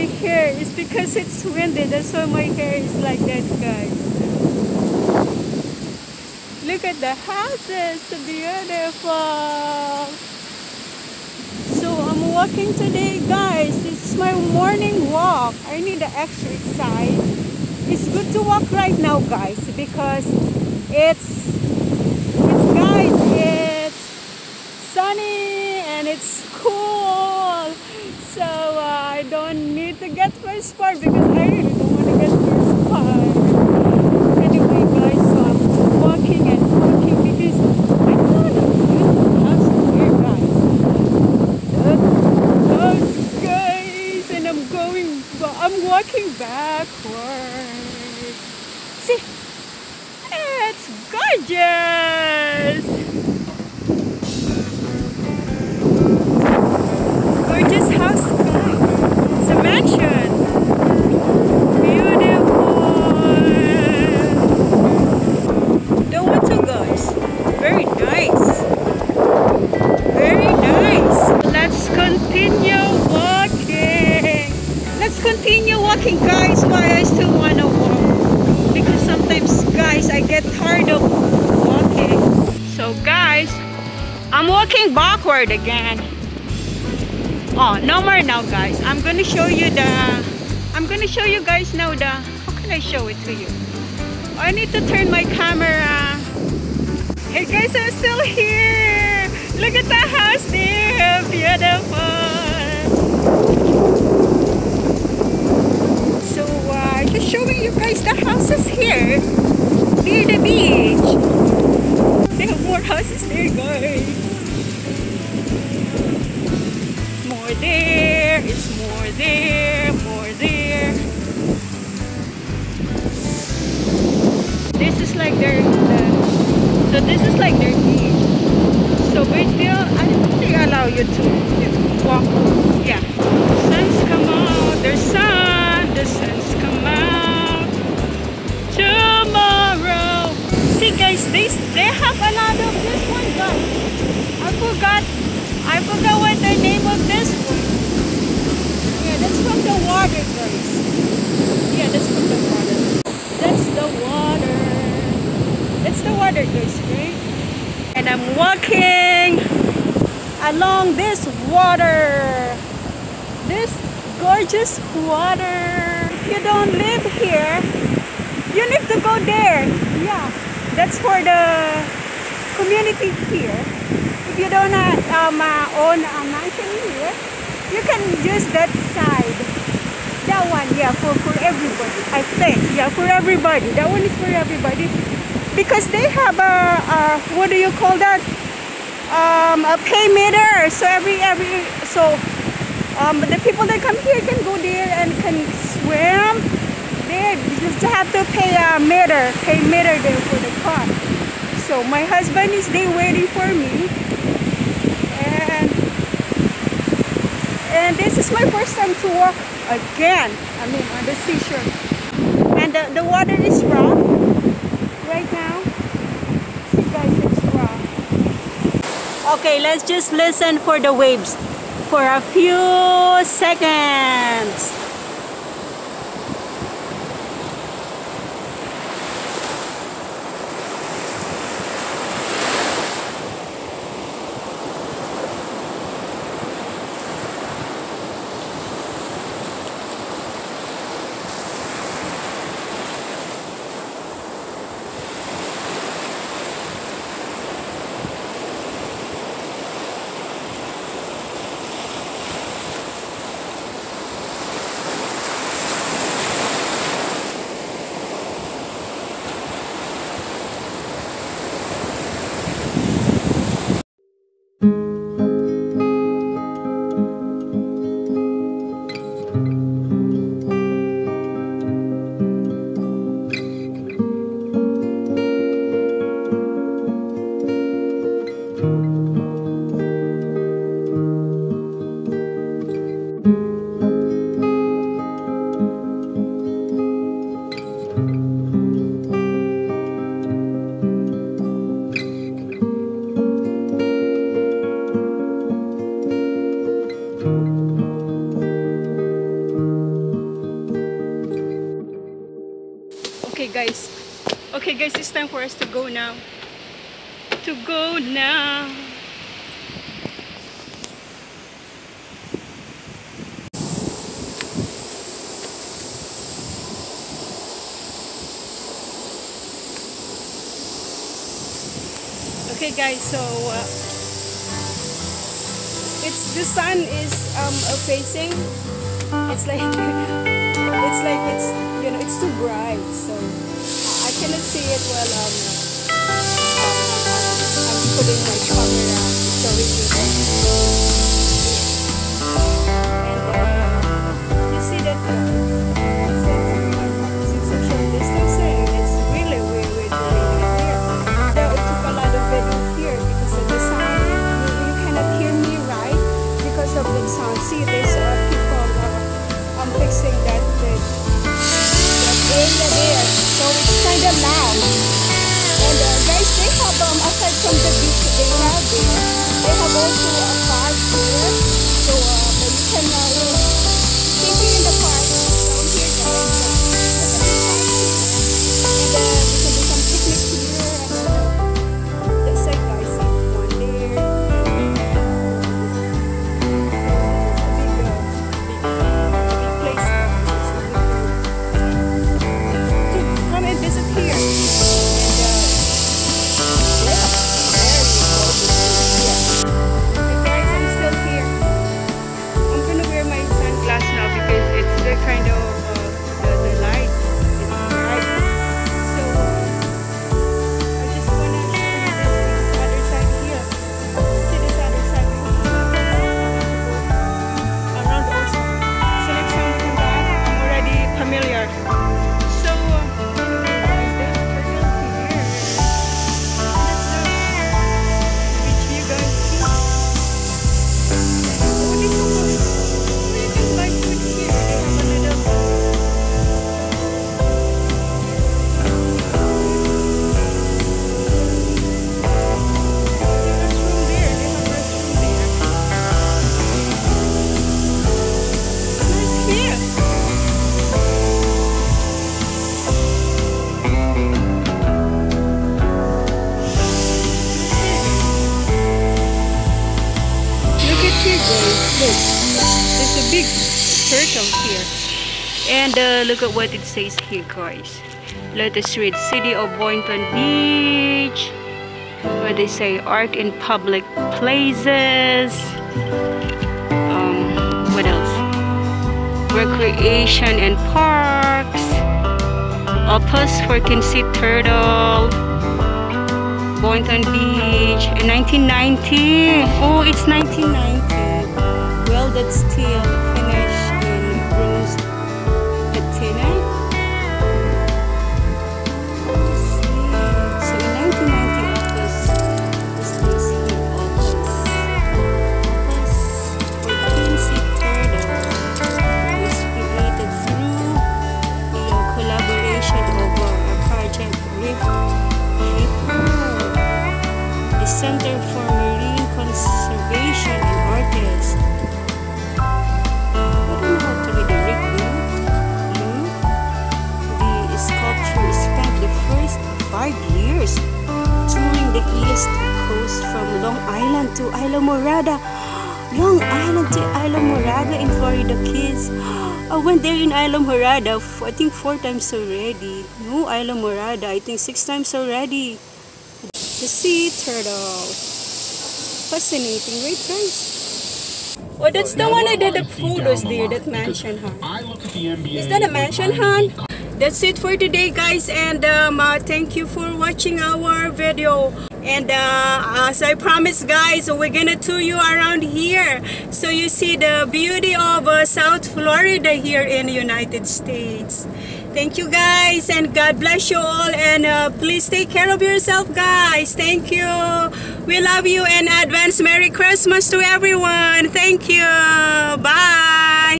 my hair. It's because it's windy. That's why my hair is like that, guys. Look at the houses. Beautiful. So I'm walking today, guys. It's my morning walk. I need the exercise. It's good to walk right now, guys, because it's it's guys, it's sunny and it's cool. So uh, I don't need to get first part because I backward again. Oh, no more now, guys. I'm gonna show you the. I'm gonna show you guys now the. How can I show it to you? I need to turn my camera. Hey guys, I'm still here. Look at the house there. Beautiful. So, uh, just showing you guys the houses here near the beach. They have more houses there, guys. More there, it's more there, more there. This is like their, the, so this is like their beach. So wait till, I think they allow you to walk. Yeah. Sun's come out, there's sun, the sun's come out. Tomorrow. See guys, they, they have a lot of this one guys. I forgot, I forgot what the name of this that's from the water guys. Yeah, that's from the water. That's the water. That's the water guys, right? And I'm walking along this water. This gorgeous water. If you don't live here, you need to go there. Yeah, that's for the community here. If you don't uh, um, uh, own a mansion here, you can use that side. That one, yeah, for, for everybody. I think, yeah, for everybody. That one is for everybody because they have a, a what do you call that? Um, a pay meter. So every every so um, the people that come here can go there and can swim there. Just have to pay a meter, pay meter there for the car. So my husband is there waiting for me, and and this is my first time to walk again. I mean on the seashore, and the, the water is rough right now. See guys, it's rough. Okay, let's just listen for the waves for a few seconds. For us to go now. To go now. Okay guys, so uh, it's the sun is um facing. It's like it's like it's you know it's too bright, so cannot see it um, um I'm putting my camera showing you Look. There's a big turtle here. And uh, look at what it says here, guys. Let us read City of Boynton Beach. Where they say art in public places. Um, what else? Recreation and parks. Opus for Kinsey Turtle. Boynton Beach in 1990. Oh, it's 1990. That's still five years touring the east coast from Long Island to Islamorada. Long Island to Islamorada in Florida, kids. I went there in Isla Morada, I think four times already. No, Islamorada, I think six times already. The sea turtle. Fascinating, right guys? Oh, that's the one I did the photos there, that mansion, huh? I look at the NBA Is that a mansion, my- That's it for today, guys, and um, uh, thank you for watching our video. And uh, as I promised, guys, we're gonna tour you around here, so you see the beauty of uh, South Florida here in the United States. Thank you, guys, and God bless you all. And uh, please take care of yourself, guys. Thank you. We love you, and advance Merry Christmas to everyone. Thank you. Bye.